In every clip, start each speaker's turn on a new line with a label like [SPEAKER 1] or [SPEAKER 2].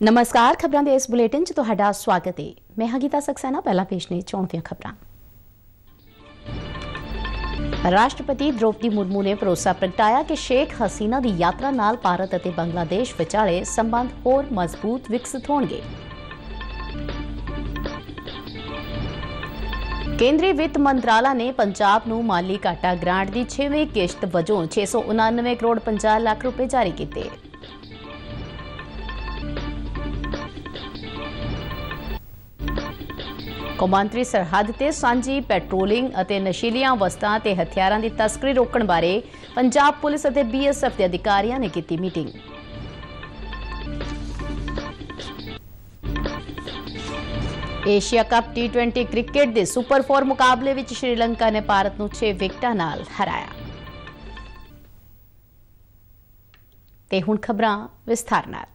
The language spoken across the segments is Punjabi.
[SPEAKER 1] ਨਮਸਕਾਰ, ਖਬਰਾਂ ਦੇ ਇਸ ਬੁਲੇਟਿਨ 'ਚ ਤੁਹਾਡਾ ਸਵਾਗਤ ਹੈ ਮੈਂ ਹਗੀਤਾ ਸਕਸੈਨਾ, ਪਹਿਲਾਂ ਪੇਸ਼ ਨੇ ਚੋਣ ਦੀਆਂ ਖਬਰਾਂ। ਰਾਸ਼ਟਰਪਤੀ ਦ੍ਰੋਪਦੀ ਮੁਰਮੂ ਨੇ ਭਰੋਸਾ ਪ੍ਰਗਟਾਇਆ ਕਿ ਸ਼ੇਖ ਹਸੀਨਾ ਦੀ ਯਾਤਰਾ ਨਾਲ ਭਾਰਤ ਅਤੇ ਬੰਗਲਾਦੇਸ਼ ਵਿਚਾਲੇ ਸੰਬੰਧ ਹੋਰ ਮਜ਼ਬੂਤ ਵਿਕਸਿਤ ਹੋਣਗੇ। ਕੇਂਦਰੀ ਵਿੱਤ ਮੰਤਰਾਲਾ ਨੇ ਪੰਜਾਬ ਨੂੰ ਮਾਲੀ ਘਾਟਾ ਗ੍ਰਾਂਟ ਦੀ 6ਵੀਂ ਕਿਸ਼ਤ ਵਜੋਂ 699 ਕਰੋੜ 50 ਲੱਖ ਰੁਪਏ ਜਾਰੀ ਕੀਤੇ। ਕੌਮਾਂਤਰੀ ਸਰਹੱਦ ਤੇ ਸਾਂਝੀ ਪੈਟਰੋਲਿੰਗ ਅਤੇ ਨਸ਼ੀਲੀਆਂ ਵਸਤਾਂ ਤੇ ਹਥਿਆਰਾਂ ਦੀ ਤਸਕਰੀ ਰੋਕਣ ਬਾਰੇ ਪੰਜਾਬ ਪੁਲਿਸ ਅਤੇ ਬੀਐਸਐਫ ਦੇ ਅਧਿਕਾਰੀਆਂ ਨੇ ਕੀਤੀ ਮੀਟਿੰਗ। ਏਸ਼ੀਆ ਕੱਪ ਟੀ20 ਕ੍ਰਿਕਟ ਦੇ ਸੁਪਰ 4 ਮੁਕਾਬਲੇ ਵਿੱਚ ਸ਼੍ਰੀਲੰਕਾ ਨੇ ਭਾਰਤ ਨੂੰ 6 ਵਿਕਟਾਂ ਨਾਲ ਹਰਾਇਆ। ਤੇ ਹੁਣ ਖਬਰਾਂ ਵਿਸਥਾਰ ਨਾਲ।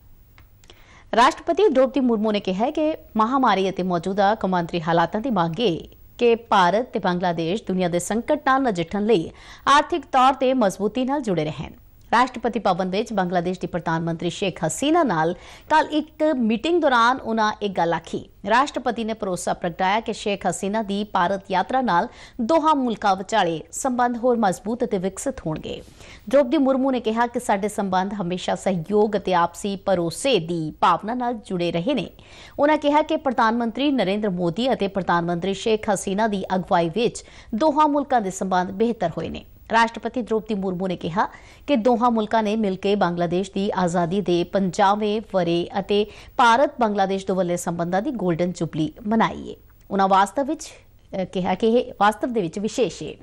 [SPEAKER 1] ਰਾਸ਼ਟਰਪਤੀ ਦ੍ਰੋਪਦੀ ਮੁਰਮੂ ਨੇ ਕਿਹਾ ਕਿ ਮਹਾਮਾਰੀ ਅਤੇ ਮੌਜੂਦਾ ਕੌਮਾਂਤਰੀ ਹਾਲਾਤਾਂ ਦੀ ਮੰਗ ਹੈ ਕਿ ਭਾਰਤ ਤੇ ਬੰਗਲਾਦੇਸ਼ ਦੁਨੀਆ ਦੇ ਸੰਕਟ ਨਾਲ ਨਜਿੱਠਣ ਲਈ ਆਰਥਿਕ ਤੌਰ ਤੇ ਮਜ਼ਬੂਤੀ ਨਾਲ ਜੁੜੇ ਰਹਿਣ। ਰਾਸ਼ਟਰਪਤੀ ਭਵਨ ਵਿੱਚ ਬੰਗਲਾਦੇਸ਼ ਦੀ ਪ੍ਰਧਾਨ ਮੰਤਰੀ ਸ਼ੇਖ ਹਸੀਨਾ ਨਾਲ ਕੱਲ ਇੱਕ ਮੀਟਿੰਗ ਦੌਰਾਨ ਉਹਨਾਂ ਇਹ ਗੱਲ ਆਖੀ। ਰਾਸ਼ਟਰਪਤੀ ਨੇ ਭਰੋਸਾ ਪ੍ਰਗਟਾਇਆ ਕਿ ਸ਼ੇਖ ਹਸੀਨਾ ਦੀ ਭਾਰਤ ਯਾਤਰਾ ਨਾਲ ਦੋਹਾਂ ਮੁਲਕਾਂ ਵਿਚਾਲੇ ਸੰਬੰਧ ਹੋਰ ਮਜ਼ਬੂਤ ਅਤੇ ਵਿਕਸਿਤ ਹੋਣਗੇ। ਦ੍ਰੋਪਦੀ ਮੁਰਮੂ ਨੇ ਕਿਹਾ ਕਿ ਸਾਡੇ ਸੰਬੰਧ ਹਮੇਸ਼ਾ ਸਹਿਯੋਗ ਅਤੇ ਆਪਸੀ ਭਰੋਸੇ ਦੀ ਭਾਵਨਾ ਨਾਲ ਜੁੜੇ ਰਹੇ ਨੇ। ਉਹਨਾਂ ਕਿਹਾ ਕਿ ਪ੍ਰਧਾਨ ਮੰਤਰੀ ਨਰਿੰਦਰ ਮੋਦੀ ਅਤੇ ਪ੍ਰਧਾਨ ਮੰਤਰੀ ਸ਼ੇਖ ਹਸੀਨਾ ਦੀ ਅਗਵਾਈ ਵਿੱਚ ਦੋਹਾਂ ਮੁਲਕਾਂ ਦੇ ਸੰਬੰਧ ਬਿਹਤਰ ਹੋਏ ਨੇ। ਰਾਸ਼ਟਰਪਤੀ ਦ੍ਰੋਪਦੀ ਮੁਰਮੂ ਨੇ ਕਿਹਾ ਕਿ ਦੋਹਾਂ ਮੁਲਕਾਂ ਨੇ ਮਿਲ ਕੇ ਬੰਗਲਾਦੇਸ਼ ਦੀ ਆਜ਼ਾਦੀ ਦੇ 50ਵੇਂ ਵਰੇ ਅਤੇ ਭਾਰਤ ਬੰਗਲਾਦੇਸ਼ ਦੋਵੱਲੇ ਸੰਬੰਧਾਂ ਦੀ 골ਡਨ ਜੁਬਲੀ ਮਨਾਈ ਹੈ ਉਹਨਾਂ ਵਾਸਤਵ ਵਿੱਚ ਕਿਹਾ ਕਿ ਇਹ ਵਾਸਤਵ ਦੇ ਵਿੱਚ ਵਿਸ਼ੇਸ਼ ਹੈ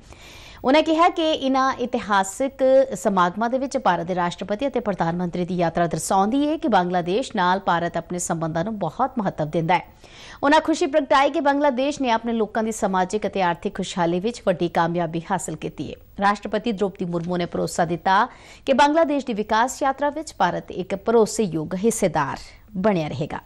[SPEAKER 1] ਉਹਨਾਂ ਕਿਹਾ ਕਿ ਇਨ੍ਹਾਂ ਇਤਿਹਾਸਕ ਸਮਾਗਮਾਂ ਦੇ ਵਿੱਚ ਭਾਰਤ ਦੇ ਰਾਸ਼ਟਰਪਤੀ ਅਤੇ ਪ੍ਰਧਾਨ ਮੰਤਰੀ ਦੀ ਯਾਤਰਾ ਦਰਸਾਉਂਦੀ ਹੈ ਕਿ ਬੰਗਲਾਦੇਸ਼ ਨਾਲ ਭਾਰਤ ਆਪਣੇ ਸੰਬੰਧਾਂ ਨੂੰ ਬਹੁਤ ਮਹੱਤਵ ਦਿੰਦਾ ਹੈ। ਉਹਨਾਂ ਖੁਸ਼ੀ ਪ੍ਰਗਟਾਈ ਕਿ ਬੰਗਲਾਦੇਸ਼ ਨੇ ਆਪਣੇ ਲੋਕਾਂ ਦੀ ਸਮਾਜਿਕ ਅਤੇ ਆਰਥਿਕ ਖੁਸ਼ਹਾਲੀ ਵਿੱਚ ਵੱਡੀ ਕਾਮਯਾਬੀ ਹਾਸਲ ਕੀਤੀ ਹੈ ਰਾਸ਼ਟਰਪਤੀ ਦ੍ਰੋਪਦੀ ਮੁਰਮੂ ਨੇ ਭਰੋਸਾ ਦਿੱਤਾ ਕਿ ਬੰਗਲਾਦੇਸ਼ ਦੀ ਵਿਕਾਸ ਯਾਤਰਾ ਵਿੱਚ ਭਾਰਤ ਇੱਕ ਭਰੋਸੇਯੋਗ ਹਿੱਸੇਦਾਰ ਬਣਿਆ ਰਹੇਗਾ।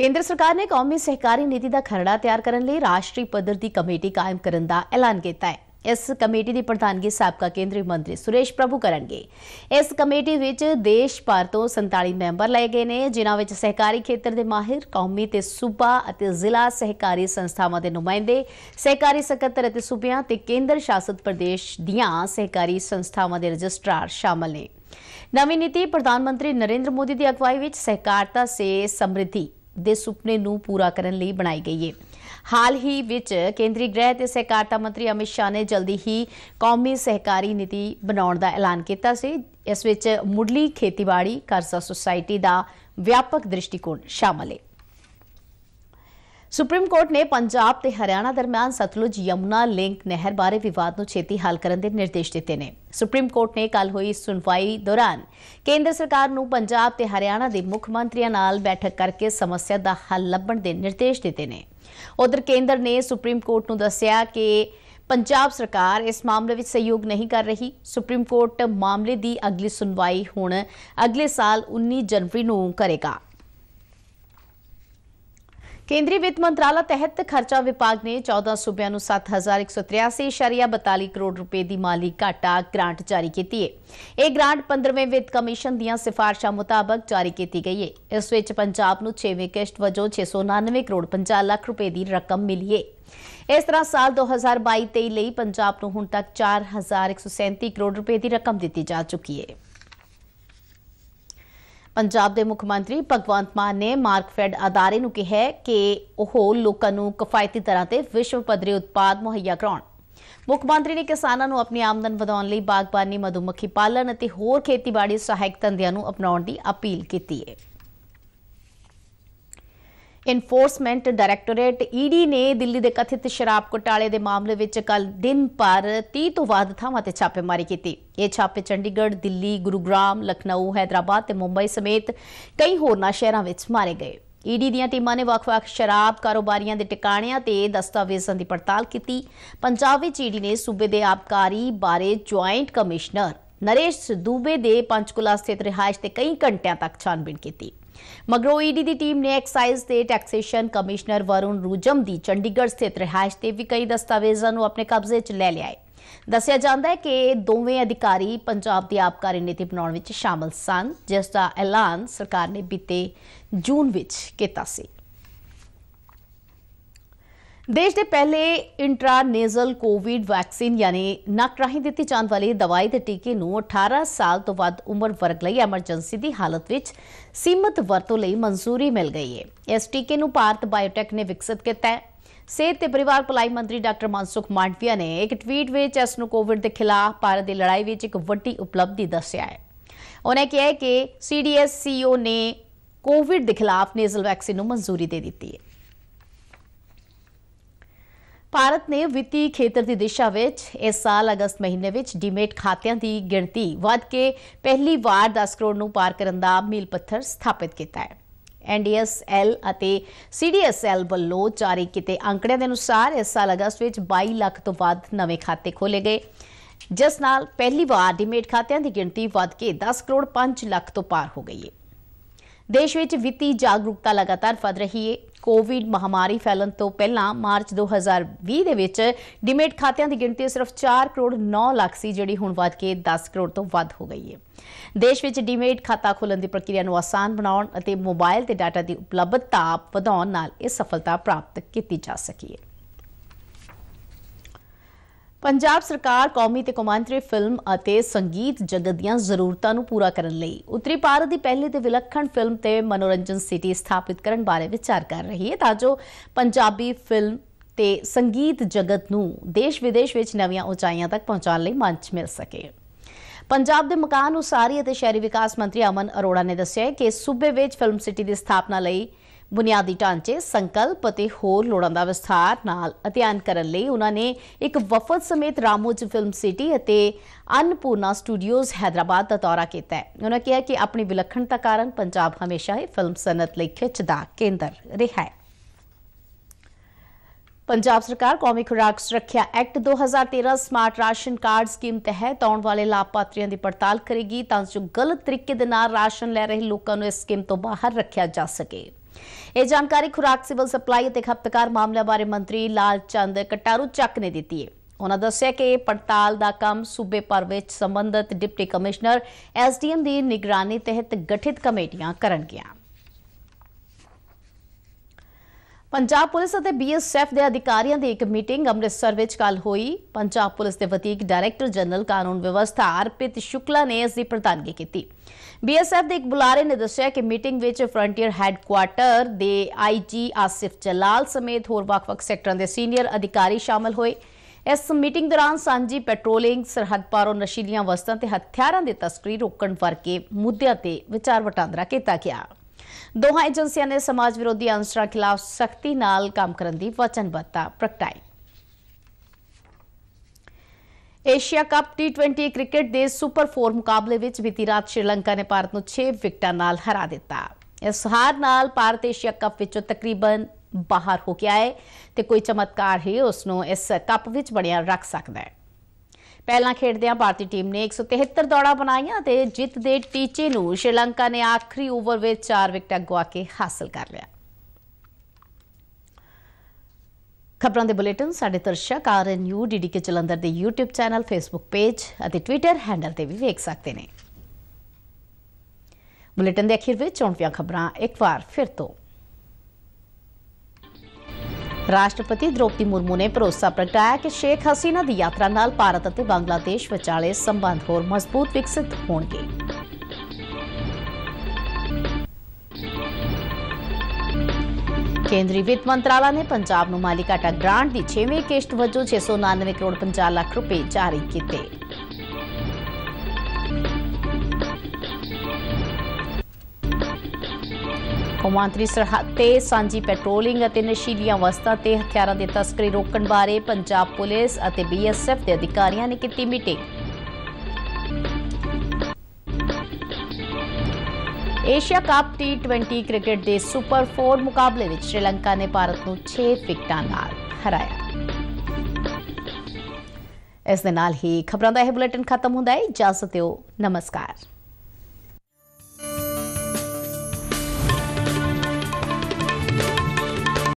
[SPEAKER 1] ਕੇਂਦਰ ਸਰਕਾਰ ਨੇ ਕੌਮੀ ਸਹਿਕਾਰੀ ਨੀਤੀ ਦਾ ਖਰੜਾ ਤਿਆਰ ਕਰਨ ਲਈ ਰਾਸ਼ਟਰੀ ਪੱਧਰ ਦੀ ਕਮੇਟੀ ਕਾਇਮ ਕਰਨ ਦਾ ਐਲਾਨ ਕੀਤਾ ਹੈ। ਇਸ ਕਮੇਟੀ ਦੀ ਪ੍ਰਧਾਨਗੀ ਸਾਬਕਾ ਕੇਂਦਰੀ ਮੰਤਰੀ ਸੁਰੇਸ਼ ਪ੍ਰਭੂ ਕਰਨਗੇ। ਇਸ ਕਮੇਟੀ ਵਿੱਚ ਦੇਸ਼ ਭਰ ਤੋਂ 47 ਮੈਂਬਰ ਲਏ ਗਏ ਨੇ, ਜਿਨ੍ਹਾਂ ਵਿੱਚ ਸਹਿਕਾਰੀ ਖੇਤਰ ਦੇ ਮਾਹਿਰ, ਕੌਮੀ ਤੇ ਸੂਬਾ ਅਤੇ ਜ਼ਿਲ੍ਹਾ ਸਹਿਕਾਰੀ ਸੰਸਥਾਵਾਂ ਦੇ ਨੁਮਾਇੰਦੇ, ਸਹਿਕਾਰੀ ਸਕੱਤਰ ਅਤੇ ਸੂਬਿਆਂ ਤੇ ਕੇਂਦਰ ਸ਼ਾਸਿਤ ਪ੍ਰਦੇਸ਼ ਦੀਆਂ ਸਹਿਕਾਰੀ ਸੰਸਥਾਵਾਂ ਦੇ ਰਜਿਸਟਰਾਰ ਸ਼ਾਮਲ ਨੇ। ਨਵੀਂ ਨੀਤੀ ਪ੍ਰਧਾਨ ਮੰਤਰੀ ਨਰਿੰਦਰ ਮੋਦੀ ਦੀ ਅਗਵਾਈ ਵਿੱਚ ਸਹਿਕਾਰਤਾ ਸੇ ਸਮਰਿੱਧੀ ਦੇ ਸੁਪਨੇ ਨੂੰ ਪੂਰਾ ਕਰਨ ਲਈ ਬਣਾਈ ਗਈ ਹੈ ਹਾਲ ਹੀ ਵਿੱਚ ਕੇਂਦਰੀ ਗ੍ਰਹਿ ਤੇ ਸਹਿਕਾਰਤਾ ਮੰਤਰੀ ਅਮਿਤ ਸ਼ਾਹ ਨੇ ਜਲਦੀ ਹੀ ਕੌਮੀ ਸਹਿਕਾਰੀ ਨੀਤੀ ਬਣਾਉਣ ਦਾ ਐਲਾਨ ਕੀਤਾ ਸੀ। ਇਸ ਵਿੱਚ ਮੁੱਢਲੀ ਖੇਤੀਬਾੜੀ ਕਰਜ਼ਾ ਸੁਸਾਇਟੀ ਦਾ ਵਿਆਪਕ ਦ੍ਰਿਸ਼ਟੀਕੋਣ ਸ਼ਾਮਲ ਹੈ ਸੁਪਰੀਮ ਕੋਰਟ ਨੇ ਪੰਜਾਬ ਤੇ ਹਰਿਆਣਾ ਦਰਮਿਆਨ ਸਤਲੁਜ ਯਮੁਨਾ ਲਿੰਕ ਨਹਿਰ ਬਾਰੇ ਵਿਵਾਦ ਨੂੰ ਛੇਤੀ ਹੱਲ ਕਰਨ ਦੇ ਨਿਰਦੇਸ਼ ਦਿੱਤੇ ਨੇ। ਸੁਪਰੀਮ ਕੋਰਟ ਨੇ ਕੱਲ ਹੋਈ ਸੁਣਵਾਈ ਦੌਰਾਨ ਕੇਂਦਰ ਸਰਕਾਰ ਨੂੰ ਪੰਜਾਬ ਤੇ ਹਰਿਆਣਾ ਦੇ ਮੁੱਖ ਮੰਤਰੀਆਂ ਨਾਲ ਬੈਠਕ ਕਰਕੇ ਸਮੱਸਿਆ ਦਾ ਹੱਲ ਲੱਭਣ ਦੇ ਨਿਰਦੇਸ਼ ਦਿੱਤੇ ਨੇ। ਉਧਰ ਕੇਂਦਰ ਨੇ ਸੁਪਰੀਮ ਕੋਰਟ ਨੂੰ ਦੱਸਿਆ ਕਿ ਪੰਜਾਬ ਸਰਕਾਰ ਇਸ ਮਾਮਲੇ ਵਿੱਚ ਸਹਿਯੋਗ ਨਹੀਂ ਕਰ ਰਹੀ। ਸੁਪਰੀਮ ਕੋਰਟ ਮਾਮਲੇ ਦੀ ਅਗਲੀ ਸੁਣਵਾਈ ਹੁਣ ਅਗਲੇ ਸਾਲ 19 ਜਨਵਰੀ ਨੂੰ ਕਰੇਗਾ। ਕੇਂਦਰੀ ਵਿੱਤ ਮੰਤਰਾਲਾ ਤਹਿਤ ਖਰਚਾ ਵਿਭਾਗ ਨੇ 14 ਸੂਬਿਆਂ ਨੂੰ 7183.42 ਕਰੋੜ ਰੁਪਏ ਦੀ ਮਾਲੀ ਘਾਟਾ ਗ੍ਰਾਂਟ ਜਾਰੀ ਕੀਤੀ ਹੈ ਇਹ ਗ੍ਰਾਂਟ 15ਵੇਂ ਵਿੱਤ ਕਮਿਸ਼ਨ ਦੀਆਂ ਸਿਫਾਰਸ਼ਾਂ ਮੁਤਾਬਕ ਜਾਰੀ ਕੀਤੀ ਗਈ ਹੈ ਇਸ ਵਿੱਚ ਪੰਜਾਬ ਨੂੰ 6ਵੇਂ ਕਿਸ਼ਤ ਵਜੋਂ 699 ਕਰੋੜ 50 ਲੱਖ ਰੁਪਏ ਦੀ ਰਕਮ ਮਿਲੀ ਹੈ ਇਸ ਤਰ੍ਹਾਂ ਸਾਲ 2022-23 ਲਈ ਪੰਜਾਬ ਨੂੰ ਹੁਣ ਤੱਕ 4137 ਕਰੋੜ ਰੁਪਏ ਦੀ ਰਕਮ ਦਿੱਤੀ ਜਾ ਚੁੱਕੀ ਹੈ ਪੰਜਾਬ ਦੇ ਮੁੱਖ ਮੰਤਰੀ ਭਗਵੰਤ ਮਾਨ ਨੇ ਮਾਰਕਫੈਡ ਅਦਾਰੇ ਨੂੰ ਕਿਹਾ ਕਿ ਉਹ ਲੋਕਾਂ ਨੂੰ ਕਿਫਾਇਤੀ ਤਰ੍ਹਾਂ ਤੇ ਵਿਸ਼ਵ ਪੱਧਰੀ ਉਤਪਾਦ ਮੁਹੱਈਆ ਕਰਾਉਣ। ਮੁੱਖ ਮੰਤਰੀ ਨੇ ਕਿਸਾਨਾਂ ਨੂੰ ਆਪਣੀ ਆਮਦਨ ਵਧਾਉਣ ਲਈ ਬਾਗਬਾਨੀ, ਮਧੂਮੱਖੀ ਪਾਲਣ ਅਤੇ ਹੋਰ ਖੇਤੀਬਾੜੀ ਸਹਾਇਕ ਧੰਦਿਆਂ ਨੂੰ ਅਪਣਾਉਣ ਦੀ ਅਪੀਲ ਕੀਤੀ ਹੈ। ਇਨਫੋਰਸਮੈਂਟ ਡਾਇਰੈਕਟੋਰੇਟ ਈਡੀ ਨੇ ਦਿੱਲੀ ਦੇ ਕਥਿਤ ਸ਼ਰਾਬ ਘੁਟਾਲੇ ਦੇ ਮਾਮਲੇ ਵਿੱਚ ਕੱਲ ਦਿਨ ਭਰ 30 ਤੋਂ ਵੱਧ ਥਾਵਾਂ ਤੇ ਛਾਪੇਮਾਰੀ ਕੀਤੀ। ਇਹ ਛਾਪੇ ਚੰਡੀਗੜ੍ਹ, ਦਿੱਲੀ, ਗੁਰੂਗ੍ਰਾਮ, ਲਖਨਊ, ਹੈਦਰਾਬਾਦ ਤੇ ਮੁੰਬਈ ਸਮੇਤ ਕਈ ਹੋਰਨਾਂ ਸ਼ਹਿਰਾਂ ਵਿੱਚ ਮਾਰੇ ਗਏ। ਈਡੀ ਦੀਆਂ ਟੀਮਾਂ ਨੇ ਵੱਖ-ਵੱਖ ਸ਼ਰਾਬ ਕਾਰੋਬਾਰੀਆਂ ਦੇ ਟਿਕਾਣਿਆਂ ਤੇ ਦਸਤਾਵੇਜ਼ਾਂ ਦੀ ਪੜਤਾਲ ਕੀਤੀ। ਪੰਜਾਬ ਵਿੱਚ ਈਡੀ ਨੇ ਸੂਬੇ ਦੇ ਆਬਕਾਰੀ ਬਾਰੇ ਜੁਆਇੰਟ ਕਮਿਸ਼ਨਰ ਨਰੇਸ਼ ਦੂਬੇ ਦੇ ਪੰਚਕੁਲਾ ਸਥਿਤ ਰਿਹਾਇਸ਼ ਤੇ ਕਈ ਘੰਟਿਆਂ ਤੱਕ ਛਾਨਬੀਨ ਕੀਤੀ। ਮਗਰੋਂ ਈਡੀ ਦੀ ਟੀਮ ਨੇ ਐਕਸਾਈਜ਼ ਤੇ ਟੈਕਸੇਸ਼ਨ ਕਮਿਸ਼ਨਰ ਵਰੁਣ ਰੂਜਮ ਦੀ ਚੰਡੀਗੜ੍ਹ ਸਥਿਤ ਰਿਹਾਇਸ਼ ਤੇ ਵੀ ਕਈ ਦਸਤਾਵੇਜ਼ਾਂ ਨੂੰ ਆਪਣੇ ਕਬਜ਼ੇ 'ਚ ਲੈ ਲਿਆ ਹੈ। ਦੱਸਿਆ ਜਾਂਦਾ ਹੈ ਕਿ ਦੋਵੇਂ ਅਧਿਕਾਰੀ ਪੰਜਾਬ ਦੀ ਆਬਕਾਰੀ ਨੀਤੀ ਬਣਾਉਣ ਵਿੱਚ ਸ਼ਾਮਲ ਸਨ, ਜਿਸ ਦਾ ਐਲਾਨ ਸਰਕਾਰ ਨੇ ਬੀਤੇ ਜੂਨ ਵਿੱਚ ਕੀਤਾ ਸੀ। ਦੇਸ਼ ਦੇ ਪਹਿਲੇ ਇੰਟਰਾਨੇਜ਼ਲ ਕੋਵਿਡ ਵੈਕਸੀਨ ਯਾਨੀ ਨੱਕ ਰਾਹੀਂ ਦਿੱਤੀ ਜਾਣ ਵਾਲੀ ਦਵਾਈ ਦੇ ਟੀਕੇ ਨੂੰ 18 ਸਾਲ ਤੋਂ ਵੱਧ ਉਮਰ ਵਰਗ ਲਈ ਐਮਰਜੈਂਸੀ ਦੀ ਹਾਲਤ ਵਿੱਚ ਸੀਮਤ ਵਰਤੋਂ ਲਈ ਮਨਜ਼ੂਰੀ ਮਿਲ ਗਈ ਹੈ। ਇਸ ਟੀਕੇ ਨੂੰ ਭਾਰਤ ਬਾਇਓਟੈਕ ਨੇ ਵਿਕਸਿਤ ਕੀਤਾ ਹੈ। ਸਿਹਤ ਤੇ ਪਰਿਵਾਰ ਭਲਾਈ ਮੰਤਰੀ ਡਾਕਟਰ ਮਨਸੁਖ ਮਾਂਡਵੀਆ ਨੇ ਇੱਕ ਟਵੀਟ ਵਿੱਚ ਇਸ ਨੂੰ ਕੋਵਿਡ ਦੇ ਖਿਲਾਫ ਭਾਰਤ ਦੀ ਲੜਾਈ ਵਿੱਚ ਇੱਕ ਵੱਡੀ ਉਪਲਬਧੀ ਦੱਸਿਆ ਹੈ। ਉਹਨੇ ਕਿਹਾ ਕਿ ਸੀਡੀਐਸਸੀਓ ਨੇ ਕੋਵਿਡ ਦੇ ਖਿਲਾਫ ਨੇਜ਼ਲ ਵੈਕਸੀਨ ਨੂੰ ਮਨਜ਼ੂਰੀ ਦੇ ਦਿੱਤੀ ਹੈ। ਭਾਰਤ ਨੇ ਵਿੱਤੀ ਖੇਤਰ ਦੀ ਦਿਸ਼ਾ ਵਿੱਚ ਇਸ ਸਾਲ ਅਗਸਤ ਮਹੀਨੇ ਵਿੱਚ ਡੀਮੇਟ ਖਾਤਿਆਂ ਦੀ ਗਿਣਤੀ ਵੱਧ ਕੇ ਪਹਿਲੀ ਵਾਰ 10 ਕਰੋੜ ਨੂੰ ਪਾਰ ਕਰਨ ਦਾ ਮੀਲ ਪੱਥਰ ਸਥਾਪਿਤ ਕੀਤਾ ਹੈ। ਐਨਡੀਐਸਐਲ ਅਤੇ ਸੀਡੀਐਸਐਲ ਵੱਲੋਂ ਜਾਰੀ ਕੀਤੇ ਅੰਕੜਿਆਂ ਦੇ ਅਨੁਸਾਰ ਇਸ ਸਾਲ ਅਗਸਤ ਵਿੱਚ 22 ਲੱਖ ਤੋਂ ਵੱਧ ਨਵੇਂ ਖਾਤੇ ਖੋਲੇ ਗਏ, ਜਿਸ ਨਾਲ ਪਹਿਲੀ ਵਾਰ ਡੀਮੇਟ ਖਾਤਿਆਂ ਦੀ ਗਿਣਤੀ ਵੱਧ ਕੇ 10 ਕਰੋੜ 5 ਲੱਖ ਤੋਂ ਪਾਰ ਹੋ ਗਈ ਹੈ। ਦੇਸ਼ ਵਿੱਚ ਵਿੱਤੀ ਜਾਗਰੂਕਤਾ ਲਗਾਤਾਰ ਵਧ ਰਹੀ ਹੈ। ਕੋਵਿਡ ਮਹਾਮਾਰੀ ਫੈਲਣ ਤੋਂ ਪਹਿਲਾਂ ਮਾਰਚ 2020 ਦੇ ਵਿੱਚ ਡਿਮੇਟ ਖਾਤਿਆਂ ਦੀ ਗਿਣਤੀ ਸਿਰਫ 4 ਕਰੋੜ 9 ਲੱਖ ਸੀ, ਜਿਹੜੀ ਹੁਣ ਵੱਧ ਕੇ 10 ਕਰੋੜ ਤੋਂ ਵੱਧ ਹੋ ਗਈ ਹੈ। ਦੇਸ਼ ਵਿੱਚ ਡਿਮੇਟ ਖਾਤਾ ਖੋਲ੍ਹਣ ਦੀ ਪ੍ਰਕਿਰਿਆ ਨੂੰ ਆਸਾਨ ਬਣਾਉਣ ਅਤੇ ਮੋਬਾਈਲ ਤੇ ਡਾਟਾ ਦੀ ਉਪਲਬਧਤਾ ਵਧਾਉਣ ਨਾਲ ਇਹ ਸਫਲਤਾ ਪ੍ਰਾਪਤ ਕੀਤੀ ਜਾ ਸਕੀ ਹੈ। ਪੰਜਾਬ ਸਰਕਾਰ, ਕੌਮੀ ਤੇ ਕੌਮਾਂਤਰੀ ਫਿਲਮ ਅਤੇ ਸੰਗੀਤ ਜਗਤ ਦੀਆਂ ਜ਼ਰੂਰਤਾਂ ਨੂੰ ਪੂਰਾ ਕਰਨ ਲਈ ਉੱਤਰੀ ਭਾਰਤ ਦੀ ਪਹਿਲੀ ਤੇ ਵਿਲੱਖਣ ਫਿਲਮ ਤੇ ਮਨੋਰੰਜਨ ਸਿਟੀ ਸਥਾਪਿਤ ਕਰਨ ਬਾਰੇ ਵਿਚਾਰ ਕਰ ਰਹੀ ਹੈ ਤਾਂ ਜੋ ਪੰਜਾਬੀ ਫਿਲਮ ਤੇ ਸੰਗੀਤ ਜਗਤ ਨੂੰ ਦੇਸ਼ ਵਿਦੇਸ਼ ਵਿੱਚ ਨਵੀਆਂ ਉਚਾਈਆਂ ਤੱਕ ਪਹੁੰਚਾਉਣ ਲਈ ਮੰਚ ਮਿਲ ਸਕੇ। ਪੰਜਾਬ ਦੇ ਮਕਾਨ ਉਸਾਰੀ ਅਤੇ ਸ਼ਹਿਰੀ ਵਿਕਾਸ ਮੰਤਰੀ ਅਮਨ ਅਰੋੜਾ ਨੇ ਦੱਸਿਆ ਕਿ ਸੂਬੇ ਵਿੱਚ ਫਿਲਮ ਸਿਟੀ ਦੀ ਸਥਾਪਨਾ ਲਈ ਬੁਨਿਆਦੀ ਢਾਂਚੇ, ਸੰਕਲਪ ਅਤੇ ਹੋਰ ਲੋੜਾਂ ਦਾ ਵਿਸਥਾਰ ਨਾਲ ਅਧਿਐਨ ਕਰਨ ਲਈ ਉਹਨਾਂ ਨੇ ਇੱਕ ਵਫਦ ਸਮੇਤ ਰਾਮੋਜ ਫਿਲਮ ਸਿਟੀ ਅਤੇ ਅਨਪੂਰਨਾ ਸਟੂਡੀਓਜ਼ ਹైదరాబాద్ ਦਾ ਦੌਰਾ ਕੀਤਾ ਹੈ। ਉਹਨਾਂ ਕਿਹਾ ਕਿ ਆਪਣੀ ਵਿਲੱਖਣਤਾ ਕਾਰਨ ਪੰਜਾਬ ਹਮੇਸ਼ਾ ਹੀ ਫਿਲਮ ਸਨਅਤ ਲਈ ਖਿੱਚ ਦਾ ਕੇਂਦਰ ਰਿਹਾ ਹੈ। ਪੰਜਾਬ ਸਰਕਾਰ ਕੌਮੀ ਖੁਰਾਕ ਸੁਰੱਖਿਆ act 2013 smart ration card scheme ਤਹਿਤ ਆਉਣ ਵਾਲੇ ਲਾਭਪਾਤਰੀਆਂ ਦੀ ਪੜਤਾਲ ਕਰੇਗੀ ਤਾਂ ਜੋ ਗਲਤ ਤਰੀਕੇ ਦੇ ਨਾਲ ਰਾਸ਼ਨ ਲੈ ਰਹੇ ਲੋਕਾਂ ਨੂੰ ਇਸ ਸਕੀਮ ਤੋਂ ਬਾਹਰ ਰੱਖਿਆ ਜਾ ਸਕੇ। ਇਹ ਜਾਣਕਾਰੀ ਖੁਰਾਕ, ਸਿਵਲ ਸਪਲਾਈ ਅਤੇ ਖਪਤਕਾਰ ਮਾਮਲਿਆਂ ਬਾਰੇ ਮੰਤਰੀ ਲਾਲ ਚੰਦ ਕਟਾਰੂ ਚੱਕ ਨੇ ਦਿੱਤੀ ਹੈ। ਉਹਨਾਂ ਦੱਸਿਆ ਕਿ ਪੜਤਾਲ ਦਾ ਕੰਮ ਸੂਬੇ ਭਰ ਵਿੱਚ ਸੰਬੰਧਿਤ ਡਿਪਟੀ ਕਮਿਸ਼ਨਰ ਐਸਡੀਐਮ ਦੀ ਨਿਗਰਾਨੀ ਤਹਿਤ ਗਠਿਤ ਕਮੇਟੀਆਂ ਕਰਨਗੀਆਂ। ਪੰਜਾਬ ਪੁਲਿਸ ਅਤੇ ਬੀਐਸਐਫ ਦੇ ਅਧਿਕਾਰੀਆਂ ਦੀ ਇੱਕ ਮੀਟਿੰਗ ਅੰਮ੍ਰਿਤਸਰ ਵਿੱਚ ਕੱਲ ਹੋਈ। ਪੰਜਾਬ ਪੁਲਿਸ ਦੇ ਵਧੀਕ ਡਾਇਰੈਕਟਰ ਜਨਰਲ ਕਾਨੂੰਨ ਵਿਵਸਥਾ ਅਰਪਿਤ ਸ਼ੁਕਲਾ ਨੇ ਇਸ ਦੀ ਪ੍ਰਧਾਨਗੀ ਕੀਤੀ। ਬੀਐਸਐਫ ਦੇ ਇੱਕ ਬੁਲਾਰੇ ਨੇ ਦੱਸਿਆ ਕਿ ਮੀਟਿੰਗ ਵਿੱਚ ਫਰੰਟੀਅਰ ਹੈੱਡਕੁਆਰਟਰ ਦੇ ਆਈਜੀ ਆਸਿਫ ਜਲਾਲ ਸਮੇਤ ਹੋਰ ਵੱਖ-ਵੱਖ ਸੈਕਟਰਾਂ ਦੇ ਸੀਨੀਅਰ ਅਧਿਕਾਰੀ ਸ਼ਾਮਲ ਹੋਏ। ਇਸ ਮੀਟਿੰਗ ਦੌਰਾਨ ਸਾਂਝੀ ਪੈਟਰੋਲਿੰਗ, ਸਰਹੱਦ ਪਾਰੋਂ ਨਸ਼ੀਲੀਆਂ ਵਸਤਾਂ ਤੇ ਹਥਿਆਰਾਂ ਦੀ ਤਸਕਰੀ ਰੋਕਣ ਵਰਗੇ ਮੁੱਦਿਆਂ ਤੇ ਵਿਚਾਰ ਵਟਾਂਦਰਾ ਕੀਤਾ ਗਿਆ। ਦੋਹਾਂ ਏਜੰਸੀਆਂ ਨੇ ਸਮਾਜ ਵਿਰੋਧੀ ਅੰਸਰਾਂ ਖਿਲਾਫ ਸਖਤੀ ਨਾਲ ਕੰਮ ਕਰਨ ਦੀ ਵਚਨਬੱਧਤਾ ਪ੍ਰਗਟਾਈ। ਏਸ਼ੀਆ ਕੱਪ ਟੀ20 ਕ੍ਰਿਕਟ ਦੇ ਸੁਪਰ 4 ਮੁਕਾਬਲੇ ਵਿੱਚ ਬੀਤੀ ਰਾਤ ਸ਼੍ਰੀਲੰਕਾ ਨੇ ਭਾਰਤ ਨੂੰ 6 ਵਿਕਟਾਂ ਨਾਲ ਹਰਾ ਦਿੱਤਾ। ਇਸ ਹਾਰ ਨਾਲ ਭਾਰਤ ਏਸ਼ੀਆ ਕੱਪ ਵਿੱਚੋਂ ਤਕਰੀਬਨ ਬਾਹਰ ਹੋ ਗਿਆ ਹੈ ਤੇ ਕੋਈ ਚਮਤਕਾਰ ਹੀ ਉਸ ਨੂੰ ਇਸ ਕੱਪ ਵਿੱਚ ਬਣਿਆ ਰੱਖ ਸਕਦਾ ਹੈ। ਪਹਿਲਾਂ ਖੇਡਦਿਆਂ ਭਾਰਤੀ ਟੀਮ ਨੇ 173 ਦੌੜਾਂ ਬਣਾਈਆਂ ਤੇ ਜਿੱਤ ਦੇ ਟੀਚੇ ਨੂੰ ਸ਼੍ਰੀਲੰਕਾ ਨੇ ਆਖਰੀ ਓਵਰ ਵਿੱਚ 4 ਵਿਕਟਾਂ ਗਵਾ ਕੇ ਹਾਸਲ ਕਰ ਲਿਆ। ਖਬਰਾਂ ਦੇ ਬੁਲੇਟਿਨ, ਸਾਡੇ ਦਰਸ਼ਕ ਆਰਐਨਯੂ ਡੀਡੀਕੇ ਜਲੰਧਰ ਦੇ YouTube ਚੈਨਲ, Facebook ਪੇਜ ਅਤੇ Twitter ਹੈਂਡਲ ਤੇ ਵੀ ਵੇਖ ਸਕਦੇ ਨੇ। ਬੁਲੇਟਿਨ ਦੇ ਅਖੀਰ ਵਿੱਚ ਚੌਂਕੀਆਂ ਖਬਰਾਂ ਇੱਕ ਵਾਰ ਫਿਰ ਤੋਂ। ਰਾਸ਼ਟਰਪਤੀ ਦ੍ਰੋਪਦੀ ਮੁਰਮੂ ਨੇ ਭਰੋਸਾ ਪ੍ਰਗਟਾਇਆ ਕਿ ਸ਼ੇਖ ਹਸੀਨਾ ਦੀ ਯਾਤਰਾ ਨਾਲ ਭਾਰਤ ਅਤੇ ਬੰਗਲਾਦੇਸ਼ ਵਿਚਾਲੇ ਸੰਬੰਧ ਹੋਰ ਮਜ਼ਬੂਤ ਵਿਕਸਿਤ ਹੋਣਗੇ। ਕੇਂਦਰੀ ਵਿੱਤ ਮੰਤਰਾਲਾ ਨੇ ਪੰਜਾਬ ਨੂੰ ਮਾਲੀ ਘਾਟਾ ਗ੍ਰਾਂਟ ਦੀ 6ਵੀਂ ਕਿਸ਼ਤ ਵਜੋਂ 699 ਕਰੋੜ 50 ਲੱਖ ਰੁਪਏ ਜਾਰੀ ਕੀਤੇ। ਕੌਮਾਂਤਰੀ ਸਰਹੱਦ ਤੇ ਸਾਂਝੀ ਪੈਟਰੋਲਿੰਗ ਅਤੇ ਨਸ਼ੀਲੀਆਂ ਵਸਤਾਂ ਤੇ ਹਥਿਆਰਾਂ ਦੀ ਤਸਕਰੀ ਰੋਕਣ ਬਾਰੇ ਪੰਜਾਬ ਪੁਲਿਸ ਅਤੇ ਬੀਐਸਐਫ ਦੇ ਅਧਿਕਾਰੀਆਂ ਨੇ ਕੀਤੀ ਮੀਟਿੰਗ। ਏਸ਼ੀਆ ਕੱਪ ਟੀ20 ਕ੍ਰਿਕਟ ਦੇ ਸੁਪਰ 4 ਮੁਕਾਬਲੇ ਵਿੱਚ ਸ਼੍ਰੀਲੰਕਾ ਨੇ ਭਾਰਤ ਨੂੰ 6 ਵਿਕਟਾਂ ਨਾਲ ਹਰਾਇਆ। ਇਸ ਦੇ ਨਾਲ ਹੀ ਖਬਰਾਂ ਦਾ ਇਹ ਬੁਲੇਟਿਨ ਖਤਮ ਹੁੰਦਾ ਹੈ। ਇਜਾਜ਼ਤ ਦਿਓ। ਨਮਸਕਾਰ।